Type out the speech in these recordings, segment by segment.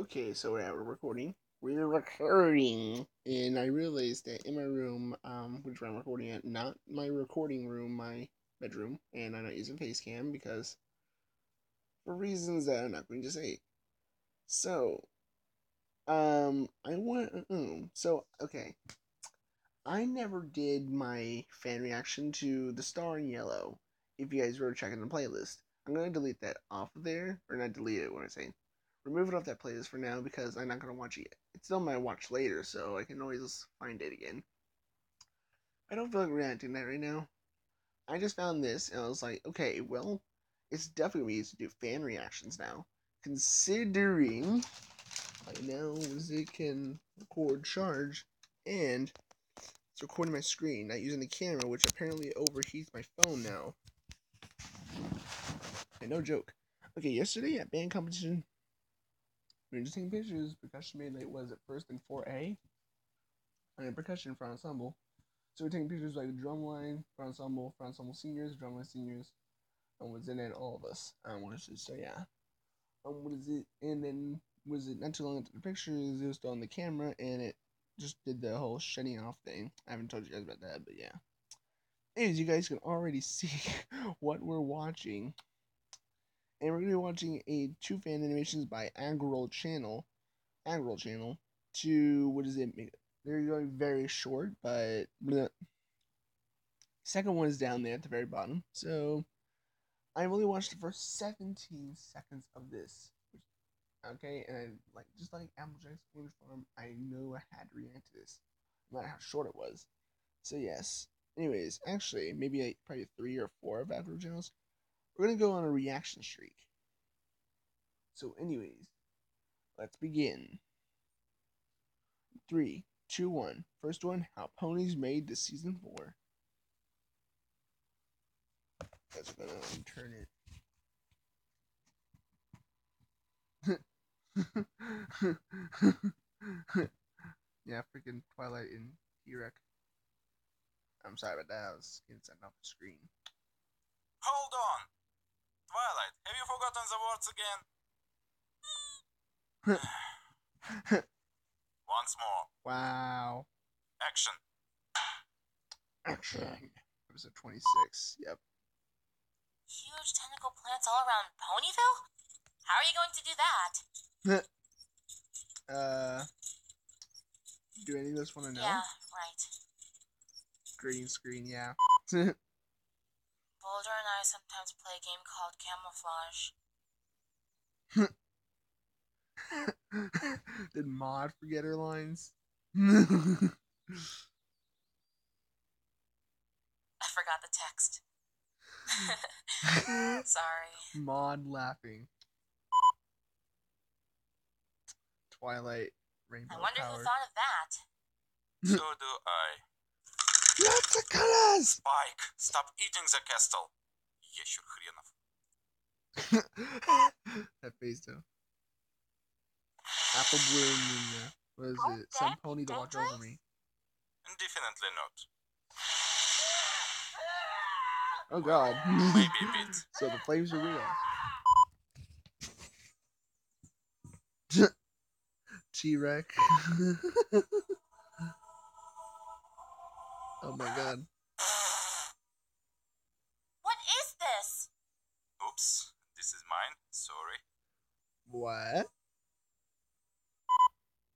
Okay, so we're recording. We're recording, and I realized that in my room, um, which I'm recording at, not my recording room, my bedroom, and I'm not using Facecam because for reasons that I'm not going to say. So, um, I want, um, so okay, I never did my fan reaction to the Star in Yellow. If you guys were checking the playlist, I'm gonna delete that off of there, or not delete it. What I'm saying remove it off that playlist for now because I'm not gonna watch it. It's still my watch later, so I can always find it again. I don't feel like reacting that right now. I just found this and I was like, okay, well, it's definitely easy to do fan reactions now, considering I know it can record charge and it's recording my screen, not using the camera, which apparently overheats my phone now. And no joke. Okay, yesterday at band competition, were just taking pictures. Percussion made like was at first in 4A? And then percussion for ensemble. So we're taking pictures like drum line for ensemble, for ensemble seniors, drum line seniors, and was in it all of us. I want to so yeah. Um, what is it? And then was it not too long after the pictures? It was still on the camera, and it just did the whole shutting off thing. I haven't told you guys about that, but yeah. Anyways, you guys can already see what we're watching and we're gonna be watching a two fan animations by Agrol Channel, Agrol Channel. To what does it make? They're going very short, but second one is down there at the very bottom. So I've only watched the first 17 seconds of this. Okay, and I like just like Applejack's Wings Farm, I know I had to react to this, no matter how short it was. So yes. Anyways, actually, maybe like probably three or four of Agrol channels we're to go on a reaction streak. So, anyways, let's begin. Three, two, one. First one How Ponies Made the Season 4. That's to turn it. yeah, freaking Twilight and T-Rex. I'm sorry about that. I was getting something off the screen. Hold on! Twilight, have you forgotten the words again? Once more. Wow. Action. Action. Episode 26. Yep. Huge tentacle plants all around Ponyville? How are you going to do that? uh. Do any of us want to know? Yeah, right. Green screen, yeah. Boulder and I sometimes play a game called Camouflage. Did Maud forget her lines? I forgot the text. Sorry. Maud laughing. Twilight Rainbow I wonder power. who thought of that. so do I. Lots of colors! Spike, stop eating the castle. Ящур хренов. that face though. Apple bloom and uh, what is Oh, it? Some that- pony to that watch dress? over me. Definitely not. Oh god. Maybe a bit. so the flames are real. T-Rex. oh my god. What is this? Oops, this is mine. Sorry. What?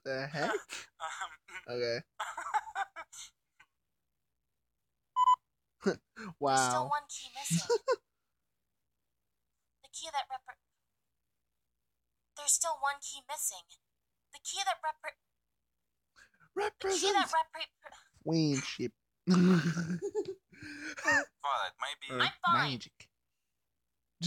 The heck? Um, Okay. There's still one key missing. the key that rep. There's still one key missing. The key that repre- The key that rep. queenship.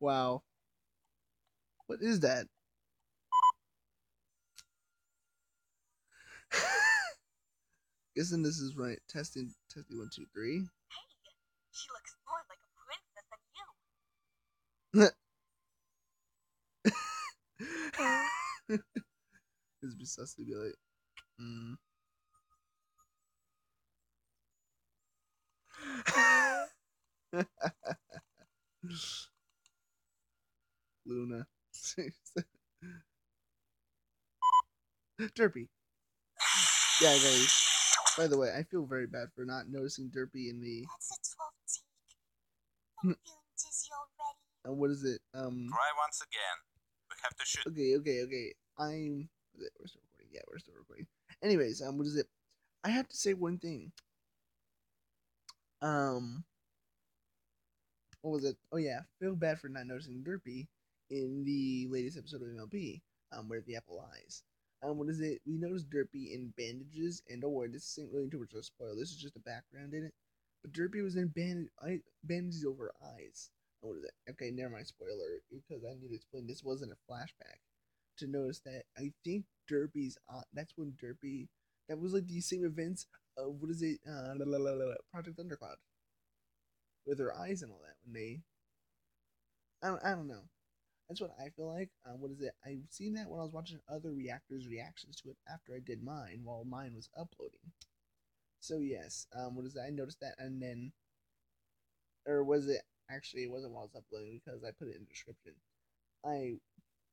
wow. What is that? Guessing this is right. Testing, testing one, two, three. Hey, she looks more like a princess than you. It's to be like, mm. Luna. Derpy. Yeah, guys. By the way, I feel very bad for not noticing Derpy in the. That's a 12 take. I'm feeling dizzy already. Uh, what is it? Um. Try once again. We have to shoot. Okay, okay, okay. I'm. We're still recording. Yeah, we're still recording. Anyways, um, what is it? I have to say one thing. Um. What was it? Oh yeah, feel bad for not noticing Derpy in the latest episode of MLP. Um, where the apple lies. Um, what is it? We noticed Derpy in bandages, and don't this isn't really too much of a spoil. This is just a background in it. But Derpy was in bandage, I, bandages over eyes. Oh, What is it? Okay, never mind. Spoiler, because I need to explain. This wasn't a flashback. To notice that I think Derpy's. Uh, that's when Derpy. That was like the same events of what is it? Uh, la, la, la, Project Thundercloud. With her eyes and all that when they. I don't. I don't know. That's what I feel like. Um, what is it? I've seen that when I was watching other reactors' reactions to it after I did mine while mine was uploading. So yes, um, what is that? I noticed that, and then, or was it actually? It wasn't while I was uploading because I put it in the description. I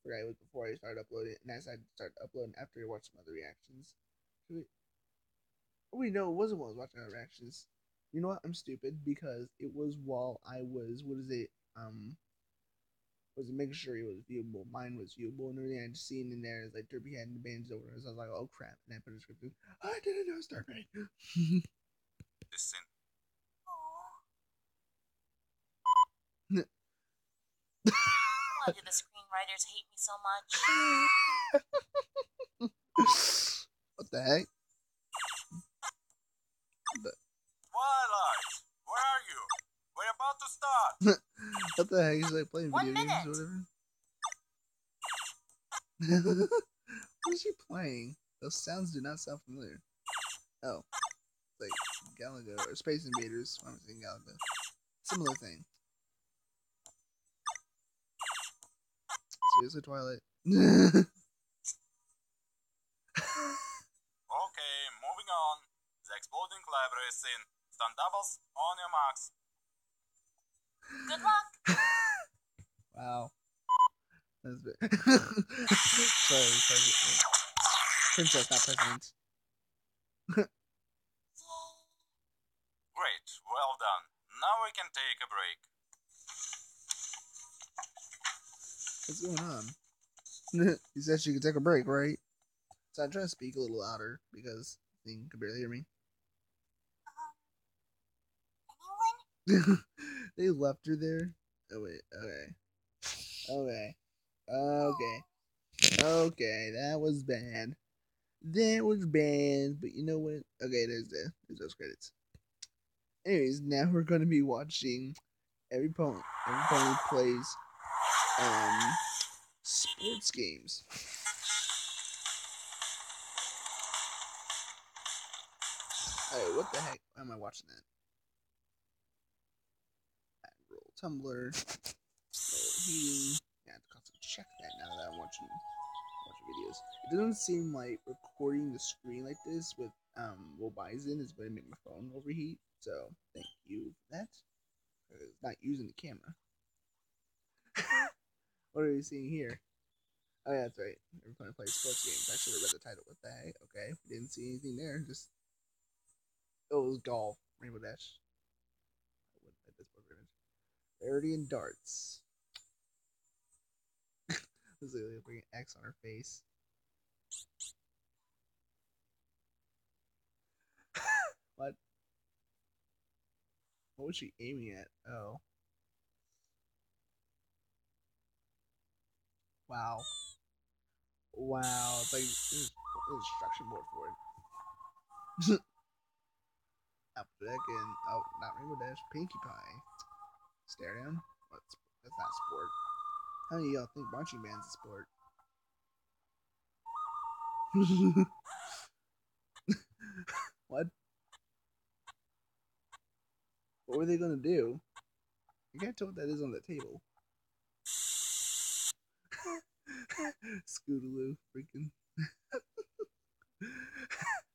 forgot it was before I started uploading, and I decided to start uploading after I watched some other reactions. We? Wait, no, it wasn't while I was watching other reactions. You know what? I'm stupid because it was while I was. What is it? Um, was making sure it was viewable. Mine was viewable and everything. I just seen in there is like Derpy had the bands over. So I was like, oh crap! And I put a script description. I didn't know Stargate. This scene. Why do the screenwriters hate me so much? what the heck? Twilight! Where are you? We're about to start! What the heck? is like playing One video games or whatever. what is he playing? Those sounds do not sound familiar. Oh, like Galaga or Space Invaders. Why am I saying Galaga? Similar thing. Seriously, Twilight. Okay, moving on. The exploding library scene. Stand doubles on your marks. Good luck. wow. That's bit. sorry, sorry. Princess, not president. Great, well done. Now we can take a break. What's going on? you said she could take a break, right? So I'm trying to speak a little louder because thing can barely hear me. they left her there. Oh wait, okay, okay, okay, okay. That was bad. That was bad. But you know what? Okay, there's the there's those credits. Anyways, now we're gonna be watching every pony. Every pony plays um sports games. Hey, what the heck? Why am I watching that? Roll tumbler. Yeah, I have to check that now that I'm watching watching videos. It doesn't seem like recording the screen like this with um Mobizen is going to make my phone overheat. So thank you for that. not using the camera. what are we seeing here? Oh yeah, that's right. Everyone plays sports games. I should have read the title. What the heck? Okay, we didn't see anything there. Just it was golf, Rainbow Dash. I wouldn't play this program. Rarity and darts. This is like an X on her face. what? What was she aiming at? Oh. Wow. Wow. It's like there's an instruction board for it. Apple and oh, not Rainbow Dash, Pinkie Pie. Down. What's that's not sport. How of y'all think marching band's a sport? what? What were they gonna do? I can't tell what that is on the table. Scootaloo, freaking.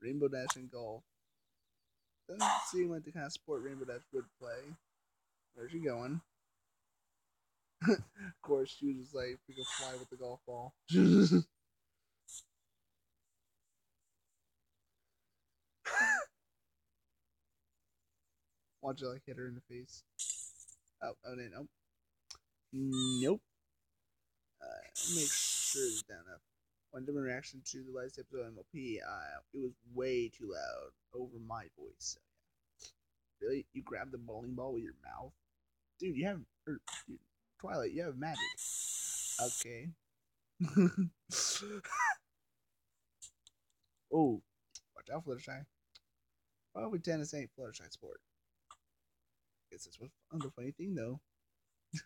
Rainbow Dash and golf. Doesn't seem like the kind of sport Rainbow Dash would play. Where's she going? of course, she was just like freaking fly with the golf ball. Watch it like hit her in the face. Oh, oh, no, nope. Nope. Uh, make sure it's down enough. One different reaction to the last episode of MLP, uh, it was way too loud over my voice. Really? You grabbed the bowling ball with your mouth? Dude, you have. Er, dude, Twilight, you have magic. Okay. oh, watch out, Fluttershy. Probably tennis ain't Fluttershy sport. Guess that's what the funny thing though.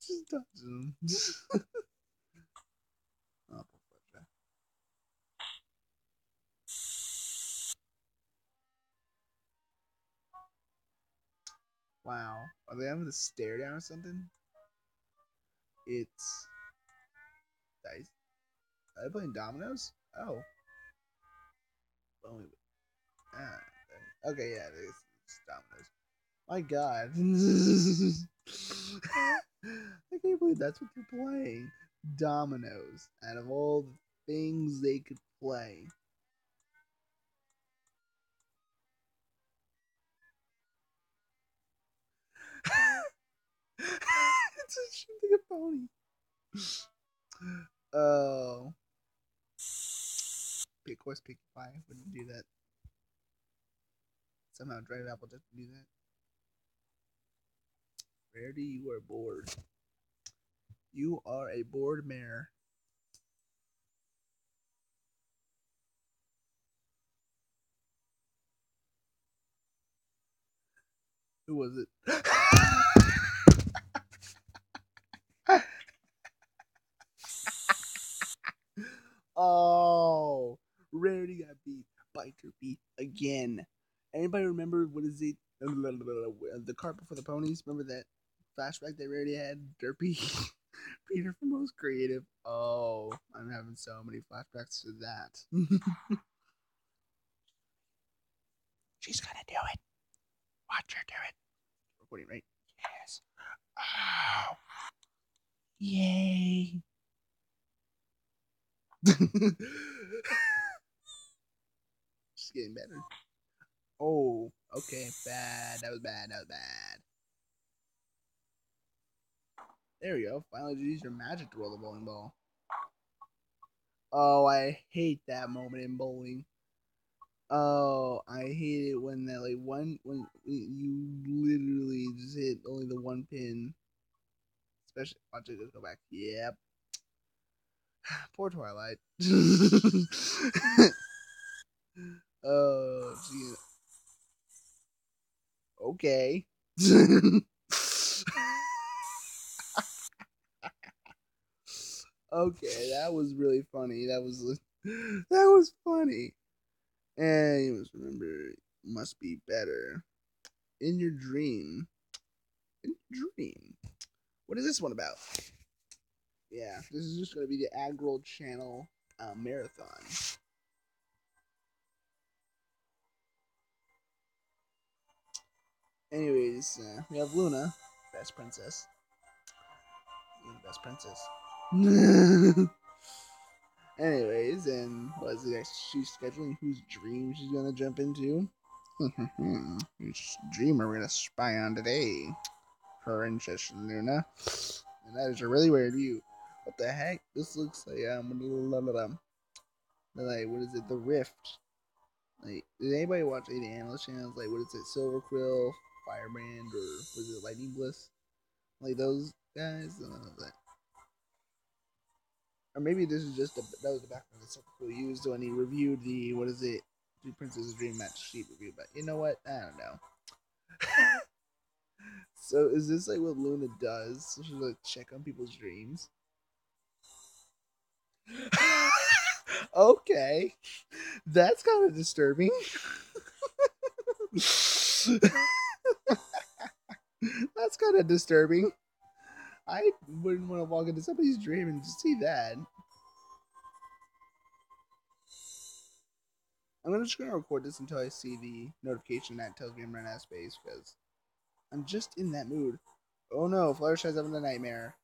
Just touch him. Wow. Are they having a stare down or something? It's dice. Are they playing dominoes? Oh. Ah, okay, yeah, it is. It's dominoes. My God. I can't believe that's what they're playing. Dominoes. Out of all the things they could play. It's a shooting a pony. Oh. Of course, Pinkie Pie wouldn't do that. Somehow, Dried Apple just do that. Rarity, you are bored. You are a bored mare. Who was it? oh, Rarity got beat by Derpy again. Anybody remember what is it? The cart before the ponies. Remember that flashback that Rarity had? Derpy, Peter from Most Creative. Oh, I'm having so many flashbacks to that. She's gonna do it. Watch her do it. Recording, right? Yes. Oh. Yay. She's getting better. Oh, okay. Bad. That was bad. That was bad. There we go. Finally, use your magic to roll the bowling ball. Oh, I hate that moment in bowling. Oh, I hate it when that like one when you literally just hit only the one pin. Especially watch it just go back. Yep. Poor Twilight. oh. Okay. okay, that was really funny. That was that was funny. And you must remember, must be better in your dream. In your dream. What is this one about? Yeah, this is just going to be the Agrol Channel uh, marathon. Anyways, uh, we have Luna, best princess. Luna, best princess. Anyways, and what is it? She's scheduling whose dream she's gonna jump into. Which dream are we gonna spy on today? Princess Luna. And that is a really weird view. What the heck? This looks like um like what is it? The Rift. Like did anybody watch any analyst channels? Like what is it? Silver Quill, Firebrand, or was it Lightning Bliss? Like those guys? Or maybe this is just a, that was the background that Silver used when he reviewed the what is it, the Princess Dream Match sheet review. But you know what? I don't know. So is this like what Luna does? So she's like check on people's dreams. okay, that's kind of disturbing. that's kind of disturbing. I wouldn't want to walk into somebody's dream and see that. I'm just gonna record this until I see the notification that tells me I'm running out of space because I'm just in that mood. Oh no, Fluttershy's having a nightmare.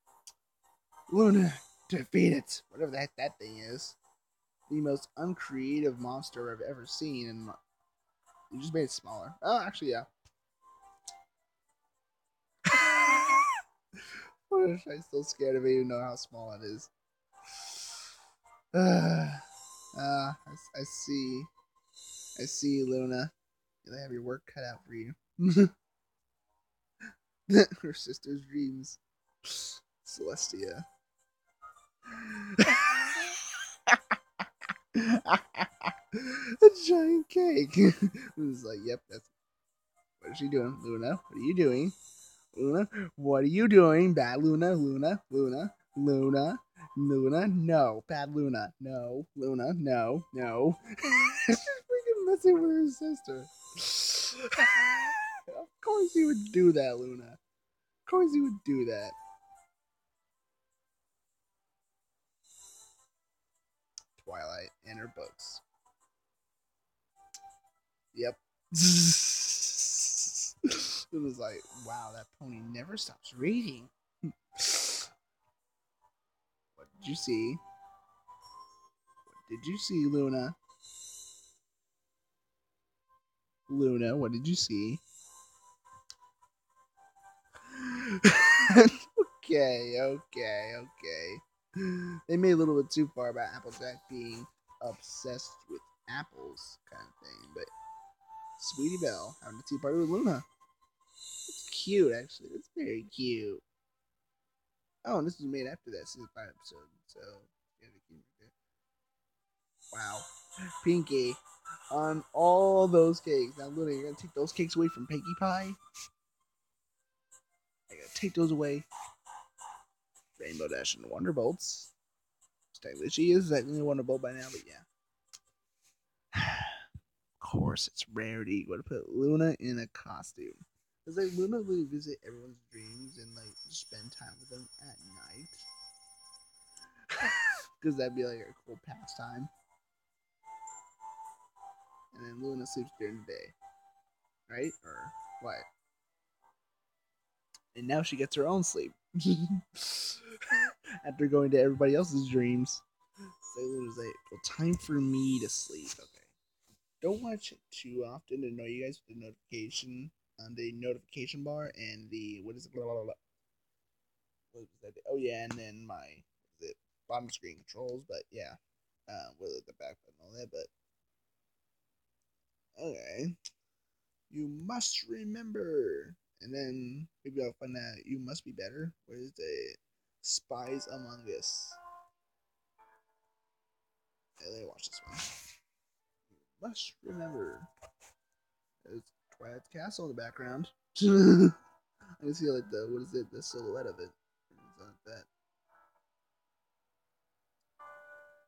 Luna, defeat it! Whatever that that thing is. The most uncreative monster I've ever seen, and you just made it smaller. Oh, actually, yeah. I'm still scared of it, even know how small it is. Uh, uh, I, I see. I see, Luna. You have your work cut out for you. Her sister's dreams. Celestia. a giant cake. it was like, yep, that's what is she doing? Luna, what are you doing? Luna, what are you doing? Bad Luna, Luna, Luna, Luna, Luna, no. Bad Luna, no. Luna, no, no. She's freaking messing with her sister. of course he would do that, Luna. Of course he would do that. Twilight and her books. Yep. it was like, wow, that pony never stops reading. what did you see? What did you see, Luna? Luna, what did you see? okay, okay, okay. They made a little bit too far about Applejack being obsessed with apples, kind of thing, but Sweetie Belle having a tea party with Luna. It's cute, actually. It's very cute. Oh, and this was made after that season five episode, so wow, Pinkie on all those cakes. Now, Luna, you're gonna take those cakes away from Pinkie Pie. I gotta take those away. Rainbow Dash and Wonderbolts. Technically, she is technically Wonderbolt by now, but yeah. of course, it's rarity. Gotta put Luna in a costume. Cause like Luna would visit everyone's dreams and like spend time with them at night. Cause that'd be like a cool pastime. And then Luna sleeps during the day. Right? Or what? And now she gets her own sleep. After going to everybody else's dreams. Luna's like, well, time for me to sleep. Okay. Don't watch it too often to annoy you guys with the notification on the notification bar and the what is it? Blah, blah, blah. What was that? Oh yeah, and then my the bottom screen controls, but yeah, uh, with the back button and all that. But okay, you must remember, and then maybe I'll find out you must be better. Where is the spies among us? Let me watch this one. You must remember. There's Twilight's castle in the background. I can see like the what is it, the silhouette of it. Like that.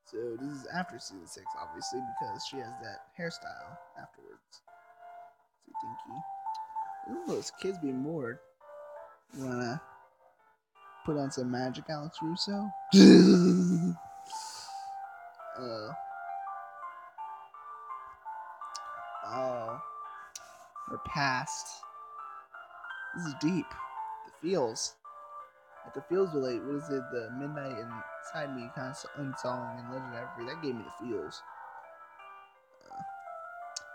So this is after season six, obviously, because she has that hairstyle afterwards. See Dinky. Ooh, those kids be bored. You wanna put on some magic, Alex Russo? uh, oh or past. This is deep. The feels. Like the feels were like, what is it, the Midnight Inside Me kind of song and Legendary. That gave me the feels. Uh,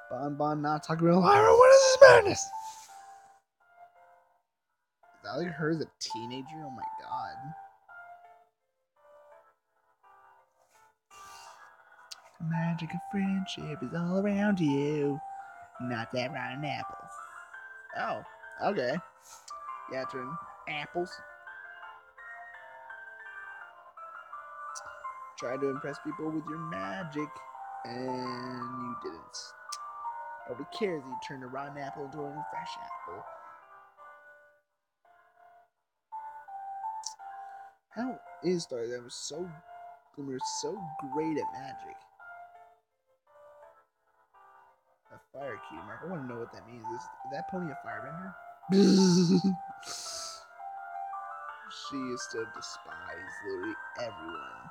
bon Bon not talking about Lyra. What is this madness? That like her as a teenager? Oh my god. The magic of friendship is all around you. Not that rotten apples. Oh, okay. Yeah, turn apples. Try to impress people with your magic, and you didn't. Nobody cares you turned a rotten apple into a fresh apple. How is was so Glimmer so great at magic. A fire key mark. I want to know what that means. Is, is that pony a firebender? she used to despise literally everyone.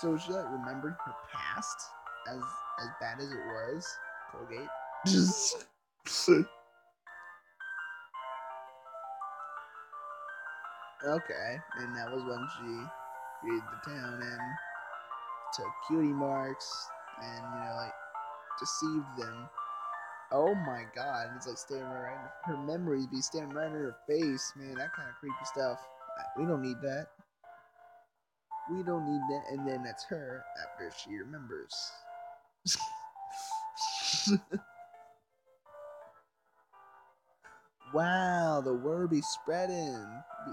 So she like remembered her past as as bad as it was. Colgate. okay, and that was when she created the town and took cutie marks and you know like deceived them. Oh my god, it's like staring right in her memories be staring right in her face, man. That kind of creepy stuff. We don't need that. We don't need that. And then that's her after she remembers. wow, the word be spreading.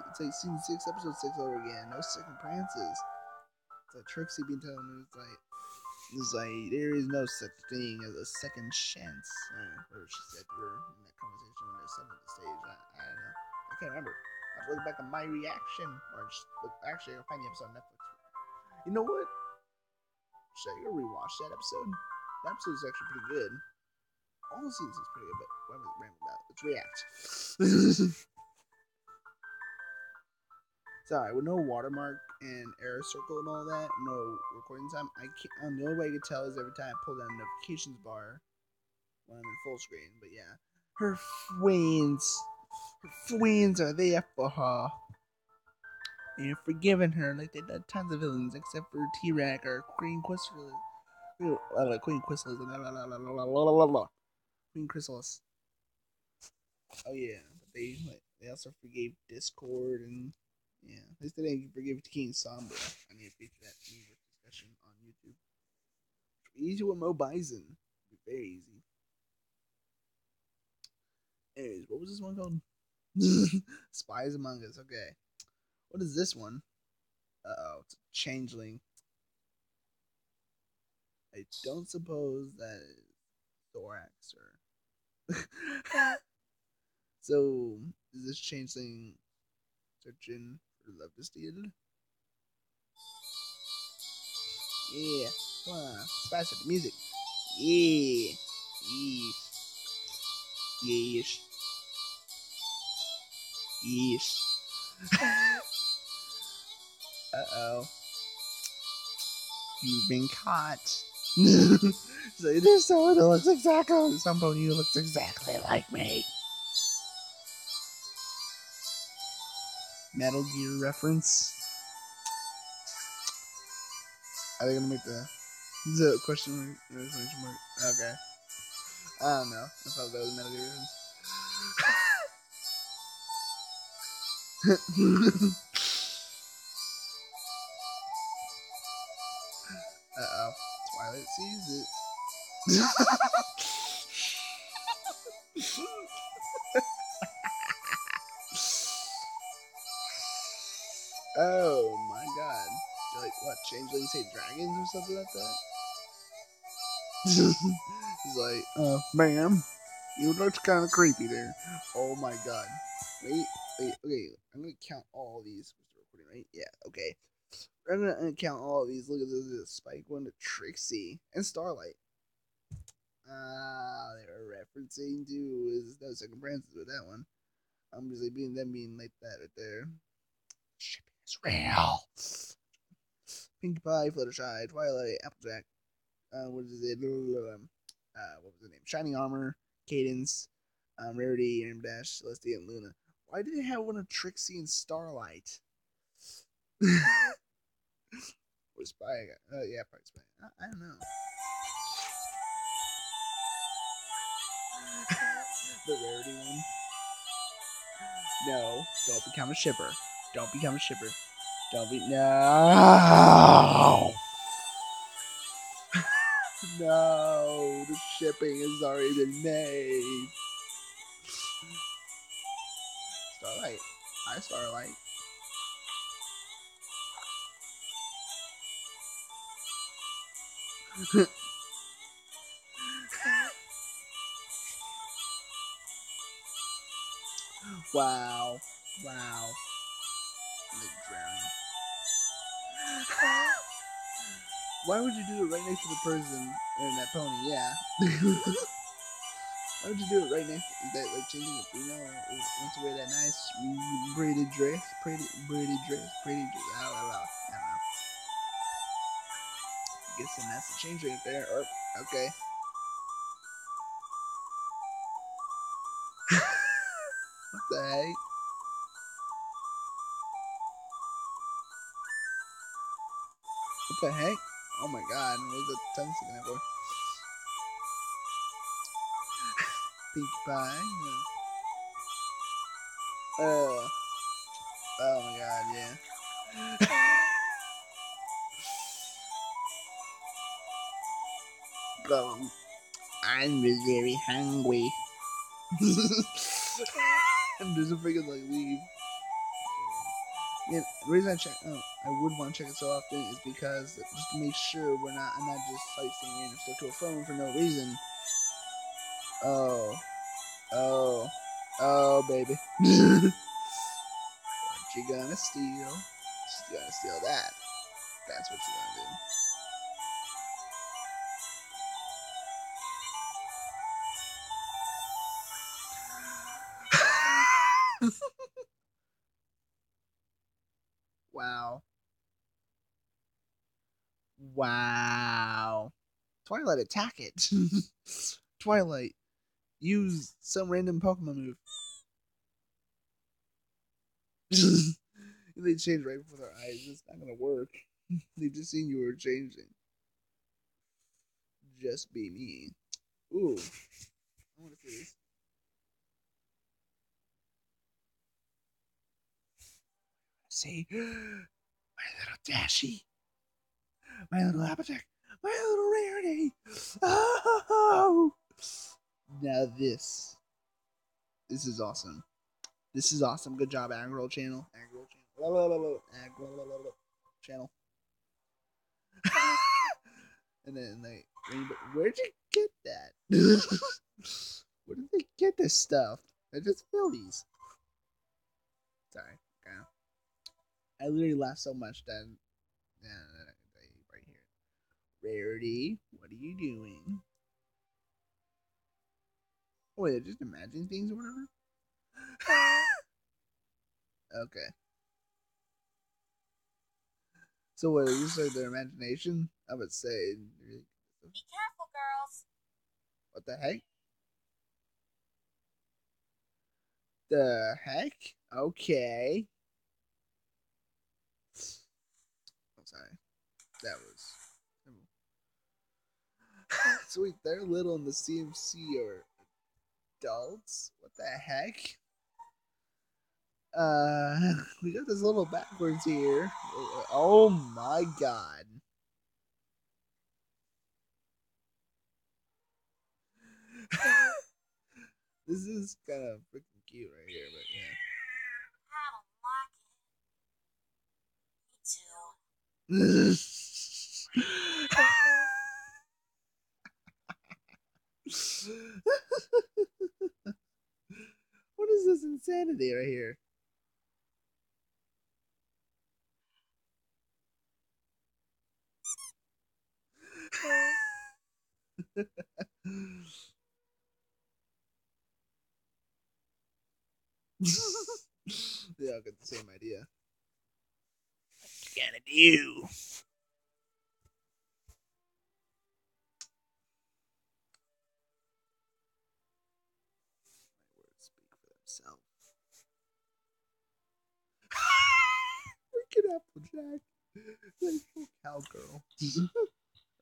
It's like season six, episode six over again. No second prances. It's like Trixie being telling me it's like it's like there is no such thing as a second chance. Whatever she said her in that conversation when they're sitting on the stage. I, I don't know. I can't remember. I have to look back at my reaction, or just look. Actually, I'll find the episode on Netflix. You know what? Should I go rewatch that episode? That episode is actually pretty good. All seasons pretty good, but what am I rambling about? Let's react. Sorry, with no watermark and error circle and all that, no recording time. I can't. Um, the only way I can tell is every time I pull down the notifications bar when I'm in full screen. But yeah, her friends, her friends are there for her. They're forgiving her like they did tons of villains, except for Tirek or Queen. Uh, Queen Chrysalis. Queen Chrysalis. Oh yeah, but they like, they also forgave Discord and yeah, they didn't forgive King Sombra. I need to feature that discussion on YouTube. Easy with Mobizen. Very easy. Anyways, what was this one called? Spies Among Us. Okay. What is this one? Uh oh, it's a changeling. I don't suppose that is thorax or. so, is this changeling searching for love to steal? Yeah, come on, spice up the music. Yeah, yes, yes, yes. Uh oh. You've been caught. so is someone who looks exactly somebody who looks exactly like me. Metal Gear reference. Are they gonna make the the question mark? Exclamation mark? Okay. I don't know. I thought that was Metal Gear reference. Sees it. oh my god. Like what, changelings hate dragons or something like that? He's like, uh, ma'am, you look kinda creepy there. Oh my god. Wait, wait, okay, I'm gonna count all these. Recording, right? Yeah, okay. I'm gonna count all of these. Look at this, this Spike one to Trixie and Starlight. Ah, they were referencing to is no second Prances with that one. I'm just like being them being like that right there. Shipping is real. Pinkie Pie, Fluttershy, Twilight, Applejack. Uh, what is it? Uh, what was the name? Shining Armor, Cadance, um, Rarity, Aram Dash, Celestia, and Luna. Why did they have one of Trixie and Starlight? Or Spy? Oh, uh, yeah, probably Spy. I, I don't know. the rarity one. No, don't become a shipper. Don't become a shipper. Don't be no. no, the shipping has already been made. Starlight. I Starlight. Wow. Wow. Like drowning. Why would you do it right next to the person and that pony? Yeah. Why would you do it right next? Is that like changing a female or wants to wear that nice braided dress, pretty braided dress, pretty dress? I don't know. Guessing that's the change right there. Or okay. what the heck? What the heck? Oh my god, what was the tongue sticking out for? Pinkie Pie. Uh, oh my god, yeah. um, I'm very hungry. and there's a freaking like leave. Man, the reason I check, oh, I would want to check it so often is because just to make sure we're not, I'm not just sightseeing random stuff to a phone for no reason. Oh, oh, oh, baby. what you gonna steal? She's gonna steal that. That's what you're gonna do. wow. Wow. Twilight, attack it. Twilight, use some random Pokemon move. they change right before their eyes. It's not gonna work. They've just seen you were changing. Just be me. Ooh. I wanna see this. See? My little Dashy. My little Appetite. My little Rarity. Oh! Now this. This is awesome. This is awesome. Good job, Agrol Channel. Agrol Channel. Channel. and then like, where'd you get that? Where did they get this stuff? I just feel these. Sorry. I literally laughed so much that, yeah, right here. Rarity, what are you doing? Oh, wait, they're just imagine things or whatever. okay. So what? Is this like their imagination? I would say. Be careful, girls. What the heck? The heck? Okay. I'm sorry. That was. Sweet, they're little in the CMC or adults. What the heck? Uh, we got this little backwards here. Oh my god. this is kind of freaking cute right here, but yeah. I don't like it. Me too. what is this insanity right here? they all get the same idea. What you gonna do? My words speak for themselves. Freaking Applejack. Like full cowgirl. Mm-hmm.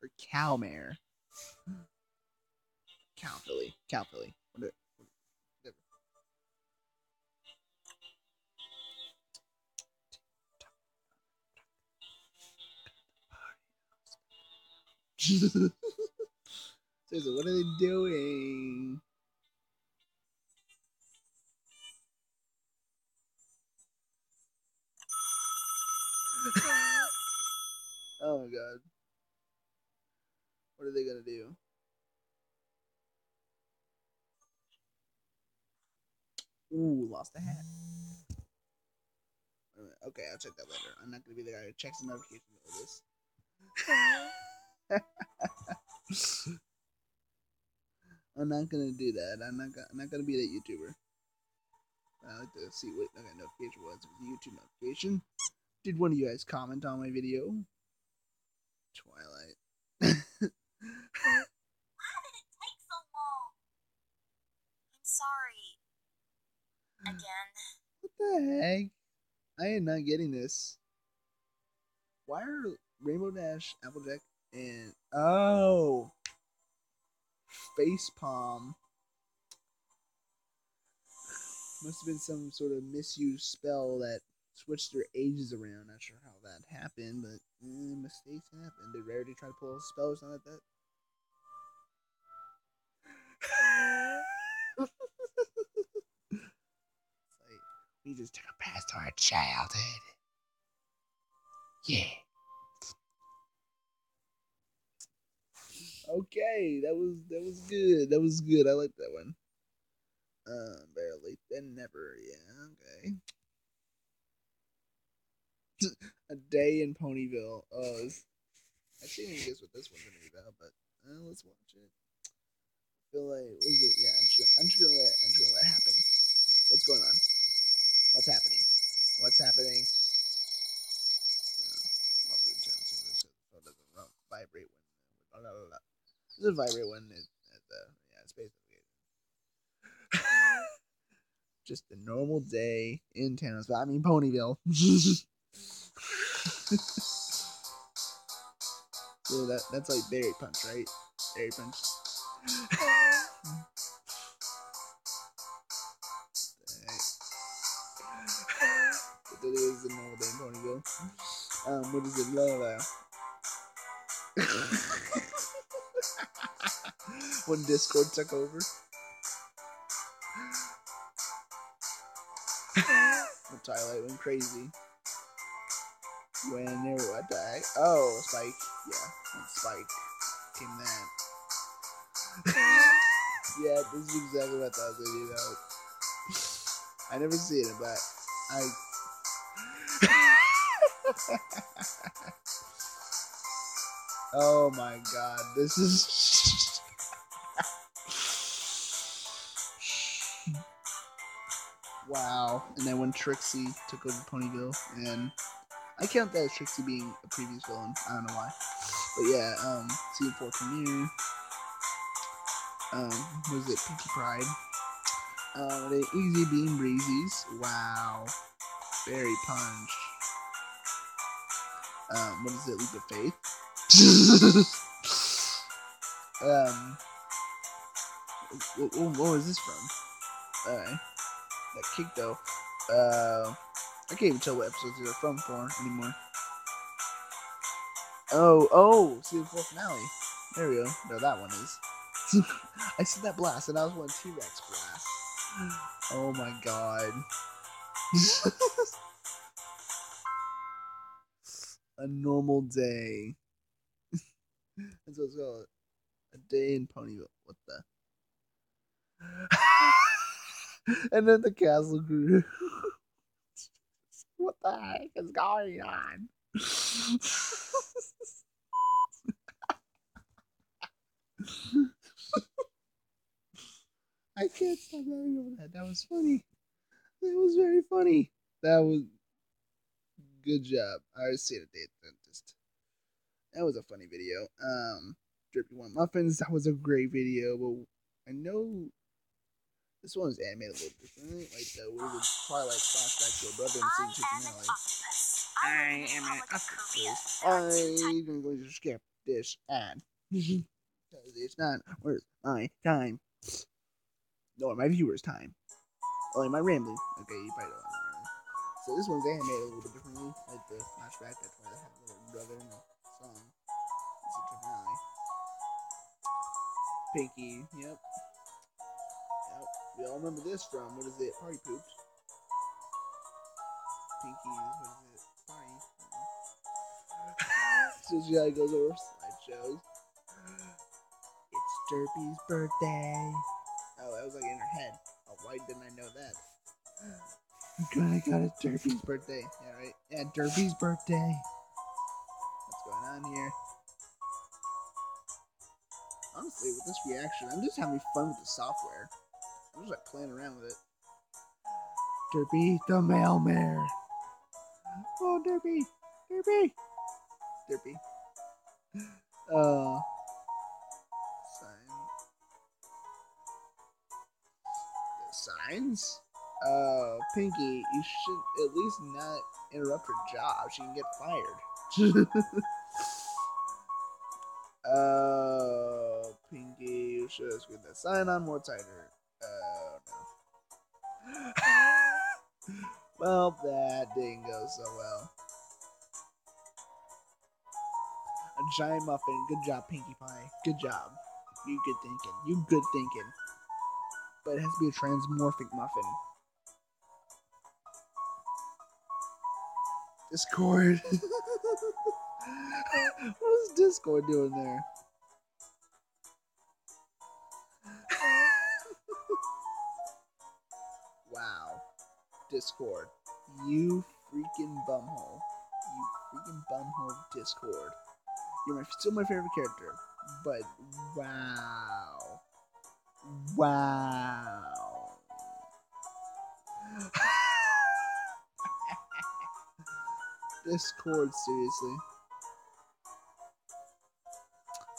or cowmare. Cow filly. Cow filly. Whatever. Whatever. Seriously, what are they doing? oh my god. What are they gonna do? Ooh, lost a hat. Okay, I'll check that later. I'm not gonna be the guy who checks the notifications of this. I'm not gonna do that. I'm not. Gonna, I'm not gonna be that YouTuber. I like to see what notification was. YouTube notification. Did one of you guys comment on my video? Twilight. Why did it take so long? I'm sorry. Again. what the heck? I am not getting this. Why are Rainbow Dash, Applejack, and oh, Facepalm must have been some sort of misused spell that switched their ages around. Not sure how that happened, but eh, mistakes happen. Did Rarity try to pull a spell or something like that? it's like we just took a pass to our childhood. Yeah. Okay, that was that was good. That was good. I like that one. Uh, late than never. Yeah. Okay. a day in Ponyville. Oh, it's- I can't even guess what this one's gonna be about, but uh, let's watch it. I feel like was it? Yeah, I'm just, I'm just gonna let I'm just gonna let happen. What's going on? What's happening? What's happening? Uh, I'm phone doesn't vibrate when. Blah, blah, blah, blah. Does it vibrate when it, at the yeah space navigation? Just a normal day in Townsville. I mean Ponyville. so that that's like berry punch, right? Berry punch. Um, what is it? Blah. when Discord took over. when Twilight went crazy. When they were heck? Oh, Spike. Yeah, Spike came that. yeah, this is exactly what I thought they did out. I never seen it, but I. oh my god, this is. wow. And then when Trixie took over Ponyville, and I count that as Trixie being a previous villain. I don't know why. But yeah, um, season 4 premiere. Um, was it Pinkie Pride? Uh, the Easy Being Breezies. Wow. Berry Punch. Um, what is it? Leap of Faith? um, what, what, what was this from? Alright. That kick though. Uh, I can't even tell what episodes they're from for anymore. Oh, oh, season four finale. There we go. No, that one is. I see that blast, and I was one Tirek blast. Oh my god. A normal day. That's what it's called. A day in Ponyville. What the? and then the castle grew. What the heck is going on? I can't stop laughing over that. That was funny. That was very funny. That was good job. I a date dentist. That was a funny video. Um, Drippy One Muffins. That was a great video. But I know this one was animated a little differently. Like the what is it, Twilight flashback to a brother in I season two am an finale. octopus. I I live in am the an Republic of Korea. octopus. That's the type- I'm going to skip this ad. Mm-hmm. Because it's not worth my time. Nor my viewers' time. Or my rambling. Okay, you probably don't want my rambling. So this one's animated a little bit differently. Like the flashback, that's why they have a little brother in the song. It's a finale. Pinkie, yep. We all remember this from, what is it, Party Pooped. Pinkie's, what is it, Party. Uh-huh. so how it goes over slideshows. It's Derpy's birthday. Oh, that was like in her head. Oh, why didn't I know that? Good, I got it. Derpy's birthday. Yeah, right. Yeah, Derpy's birthday. What's going on here? Honestly, with this reaction, I'm just having fun with the software. I'm just like playing around with it. Derpy the mail mare. Oh, Derpy, Derpy, Derpy. Uh, sign. Signs. Uh, Pinkie, you should at least not interrupt her job. She can get fired. uh, Pinkie, you should have screwed that sign on more tighter. Well, that didn't go so well. A giant muffin. Good job, Pinkie Pie. Good job. You good thinking. You good thinking. But it has to be a transmorphic muffin. Discord. what is Discord doing there? Discord. You freaking bumhole. You freaking bumhole Discord. You're my, still my favorite character. But wow. Wow. Discord, seriously.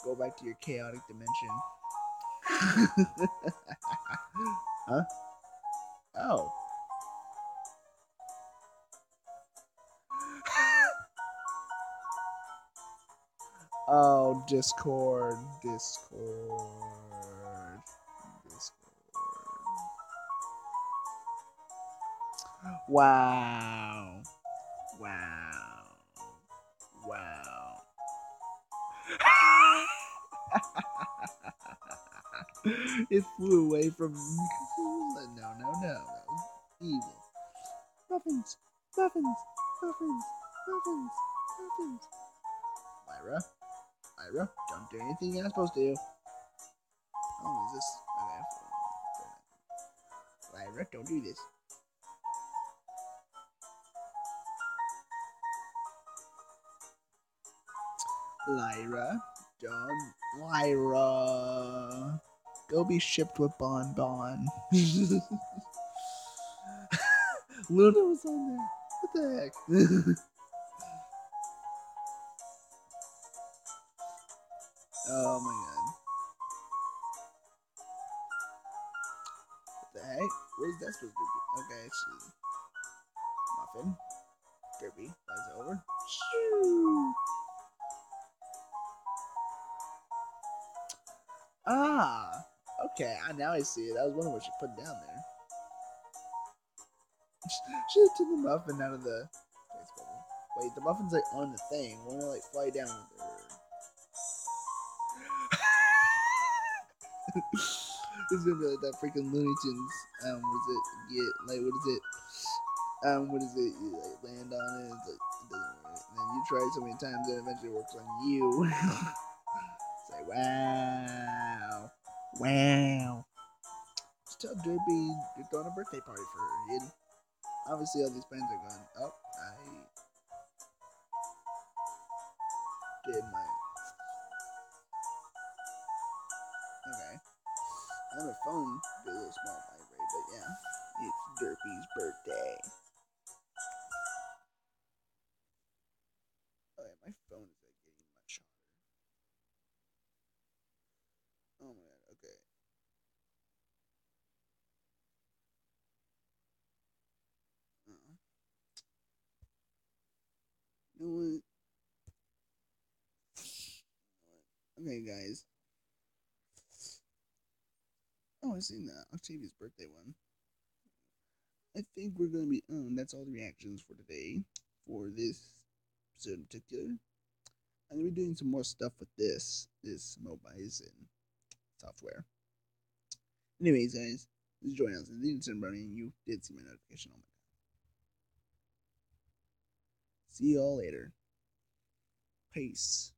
Go back to your chaotic dimension. huh? Oh. Oh, Discord, Discord, Discord. Wow. Wow. Wow. it flew away from. No, no, no, no. Evil. Muffins, muffins, muffins, muffins, muffins. Lyra, Lyra, don't do anything you're not supposed to. Oh, is this? Okay. Lyra, don't do this. Lyra, don't. Lyra. Go be shipped with Bon Bon. Luna was on there. What the heck? oh my god. What the heck? What is that supposed to be? Okay, so muffin. Derpy flies over. Shoo! Ah, okay. ah, Now I see it. I was wondering what she put down there. She took the muffin out of the. Wait, the muffin's like on the thing. Wanna like fly down with her? It's gonna be like that freaking Looney Tunes. Um, what is it? Get like what is it? Um, what is it? You like land on it. It's like it doesn't work. And then you try it so many times, and eventually it works on you. Say wow, wow. Just tell Derpy you're throwing a birthday party for her. And obviously, all these plans are gone. Oh, I did my. On the phone, a little small vibrate, but yeah, it's Derpy's birthday. Oh yeah, my phone is like getting much hotter. Oh my god, okay. Uh-uh. You know what? Okay, guys. Oh, I seen that Octavia's birthday one. I think we're gonna be. Um, that's all the reactions for today for this episode in particular. I'm gonna be doing some more stuff with this, this Mobizen software. Anyways, guys, this is Jory Nelson, the Instant Brownie, and you did see my notification. Oh my. See y'all later. Peace.